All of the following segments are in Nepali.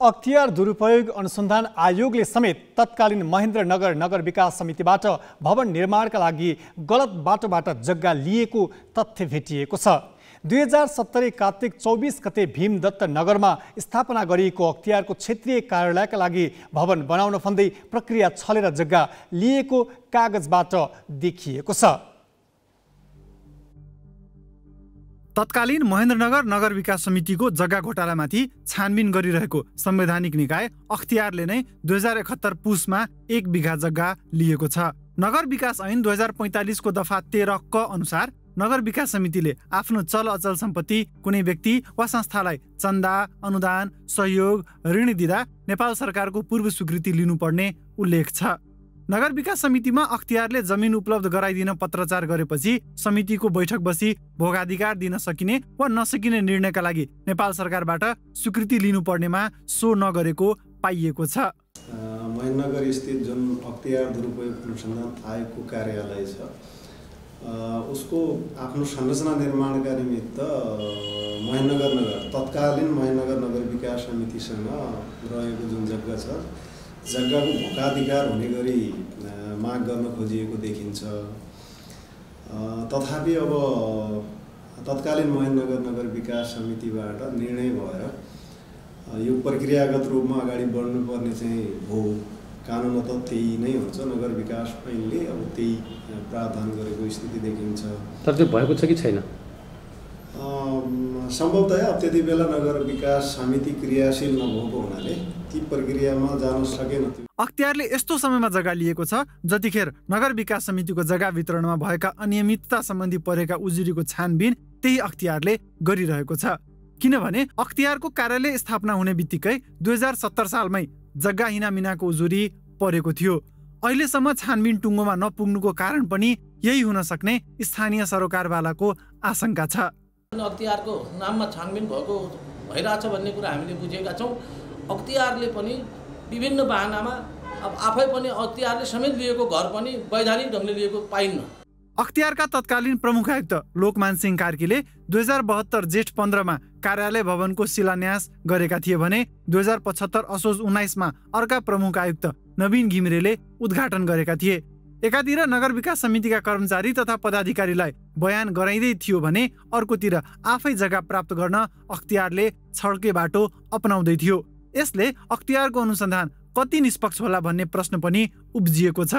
अख्तियार दुरुपयोग अनुसन्धान आयोगले समेत तत्कालीन महेन्द्रनगर नगर विकास समितिबाट भवन निर्माणका लागि गलत बाटोबाट जग्गा लिएको तथ्य भेटिएको छ। दुई हजार सत्तरी कार्तिक चौबिस गते भीमदत्त नगरमा स्थापना गरिएको अख्तियारको क्षेत्रीय कार्यालयका लागि भवन बनाउन फन्दै प्रक्रिया छलेर जग्गा लिएको कागजबाट देखिएको छ। तत्कालीन महेन्द्रनगर नगर विकास समितिको जग्गा घोटालामाथि छानबिन गरिरहेको संवैधानिक निकाय अख्तियारले नै दुई हजार एकहत्तर पुसमा एक बिघा जग्गा लिएको छ। नगर विकास ऐन दुई हजार पैँतालिसको दफा तेह्र क अनुसार नगर विकास समितिले आफ्नो चल अचल सम्पत्ति कुनै व्यक्ति वा संस्थालाई चन्दा अनुदान सहयोग ऋण दिँदा नेपाल सरकारको पूर्व स्वीकृति लिनुपर्ने उल्लेख छ। नगर विकास समितिमा अख्तियारले जमिन उपलब्ध गराइदिन पत्रचार गरेपछि समितिको बैठक बसी भोगाधिकार दिन सकिने वा नसकिने निर्णयका लागि नेपाल सरकारबाट स्वीकृति लिनुपर्नेमा सो नगरेको पाइएको छ। महेन्द्रनगर स्थित जुन अख्तियार दुरुपयोग अनुसन्धान आयोगको कार्यालय छ उसको आफ्नो संरचना निर्माणका निमित्त महेन्द्रनगर नगर तत्कालीन महेन्द्रनगर नगर विकास समितिसँग रहेको जुन जग्गा छ जग्गाको भोकाधिकार हुने गरी माग गर्न खोजिएको देखिन्छ। तथापि अब तत्कालीन महेन्द्रनगर नगर विकास समितिबाट निर्णय भएर यो प्रक्रियागत रूपमा अगाडि बढ्नुपर्ने चाहिँ हो कानुन त त्यही नै हुन्छ। नगर विकास ऐनले अब त्यही प्रावधान गरेको स्थिति देखिन्छ। तर त्यो भएको छ कि छैन? सम्भवतया अब त्यति बेला नगर विकास समिति क्रियाशील नभएको हुनाले ती प्रक्रियामा जान सकेन अख्तियारले यस्तो समयमा जग्गा लिएको छ जतिखेर नगर विकास समितिको जग्गा वितरणमा भएका अनियमितता सम्बन्धी परेका उजुरीको छानबिन त्यही अख्तियारले गरिरहेको छ। किनभने अख्तियारको कार्यालय स्थापना हुने बित्तिकै दुई हजार सत्तर सालमै जग्गा हिनामिनाको उजुरी परेको थियो। अहिलेसम्म छानबिन टुङ्गोमा नपुग्नुको कारण पनि यही हुन सक्ने स्थानीय सरोकारवालाको आशंका छ। अख्तियारको नाममा छानबिन भएको भइरहेछ भन्ने कुरा हामीले बुझेका छौँ। अख्तियारले पनि विभिन्न बाहनामा अब आफै पनि अख्तियारले समेत लिएको घर पनि वैधानिक ढङ्गले लिएको पाइन्न। अख्तियारका तत्कालीन प्रमुख आयुक्त लोकमान सिंह कार्कीले दुई हजार बहत्तर जेठ पन्ध्रमा कार्यालय भवनको शिलान्यास गरेका थिए भने दुई हजार पचहत्तर असोज उन्नाइसमा अर्का प्रमुख आयुक्त नवीन घिमिरेले उद्घाटन गरेका थिए। एकातिर नगर विकास समितिका कर्मचारी तथा पदाधिकारीलाई बयान गराइँदै थियो भने अर्कोतिर आफै जग्गा प्राप्त गर्न अख्तियारले छड्के बाटो अपनाउँदै थियो। यसले अख्तियारको अनुसन्धान कति निष्पक्ष होला भन्ने प्रश्न पनि उब्जिएको छ।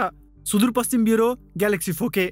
Sudurpashchim bureau Galaxy फोके।